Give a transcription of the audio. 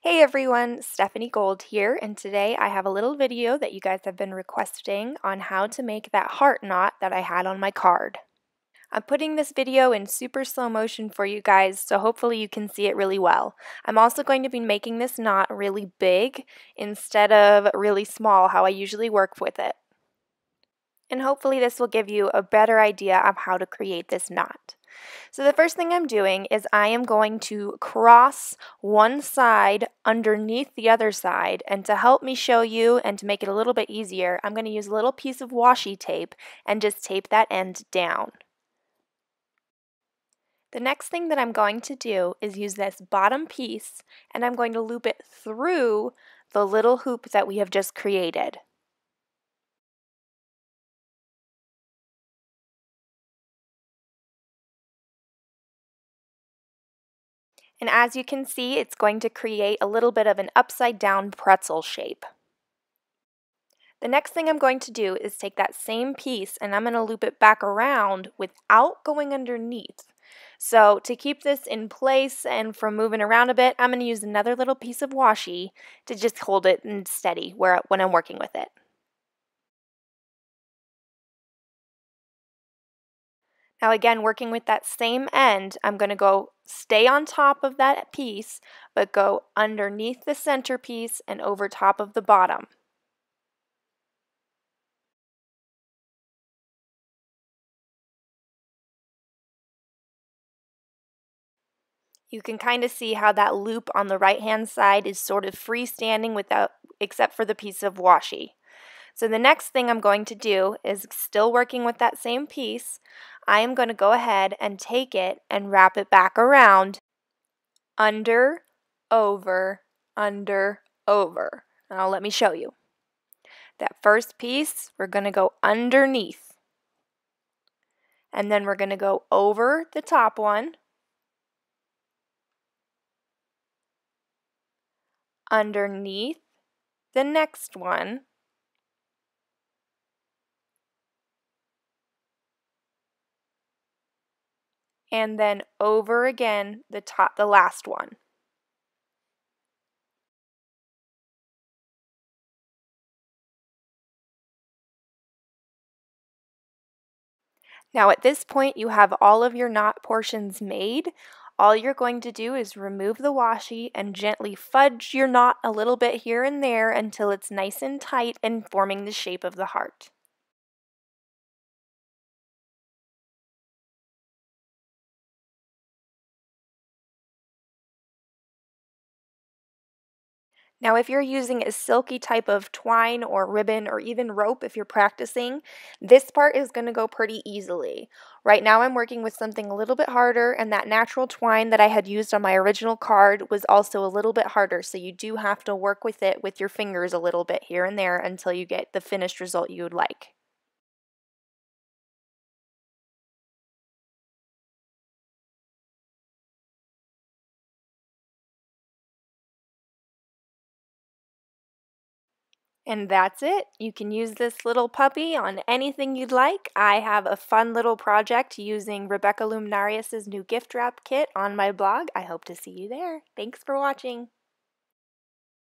Hey everyone, Stephanie Gold here, and today I have a little video that you guys have been requesting on how to make that heart knot that I had on my card. I'm putting this video in super slow motion for you guys, so hopefully you can see it really well. I'm also going to be making this knot really big instead of really small, how I usually work with it. And hopefully this will give you a better idea of how to create this knot. So the first thing I'm doing is I am going to cross one side underneath the other side and to help me show you and to make it a little bit easier, I'm going to use a little piece of washi tape and just tape that end down. The next thing that I'm going to do is use this bottom piece and I'm going to loop it through the little hoop that we have just created. And as you can see, it's going to create a little bit of an upside down pretzel shape. The next thing I'm going to do is take that same piece and I'm going to loop it back around without going underneath. So to keep this in place and from moving around a bit, I'm going to use another little piece of washi to just hold it and steady where, when I'm working with it. Now again, working with that same end, I'm going to go stay on top of that piece, but go underneath the center piece and over top of the bottom. You can kind of see how that loop on the right hand side is sort of freestanding without except for the piece of washi. So the next thing I'm going to do is still working with that same piece. I am going to go ahead and take it and wrap it back around under, over, under, over. Now let me show you. That first piece, we're going to go underneath. And then we're going to go over the top one. Underneath the next one. And then over again the top the last one. Now at this point you have all of your knot portions made. All you're going to do is remove the washi and gently fudge your knot a little bit here and there until it's nice and tight and forming the shape of the heart. Now, if you're using a silky type of twine or ribbon or even rope if you're practicing, this part is going to go pretty easily. Right now I'm working with something a little bit harder and that natural twine that I had used on my original card was also a little bit harder, so you do have to work with it with your fingers a little bit here and there until you get the finished result you would like. And that's it. You can use this little puppy on anything you'd like. I have a fun little project using Rebecca Luminarias's new gift wrap kit on my blog. I hope to see you there. Thanks for watching.